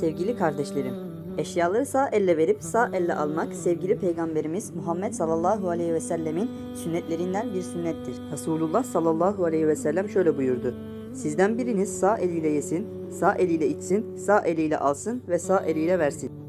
Sevgili kardeşlerim, eşyaları sağ elle verip sağ elle almak sevgili peygamberimiz Muhammed sallallahu aleyhi ve sellemin sünnetlerinden bir sünnettir. Resulullah sallallahu aleyhi ve sellem şöyle buyurdu. Sizden biriniz sağ eliyle yesin, sağ eliyle içsin, sağ eliyle alsın ve sağ eliyle versin.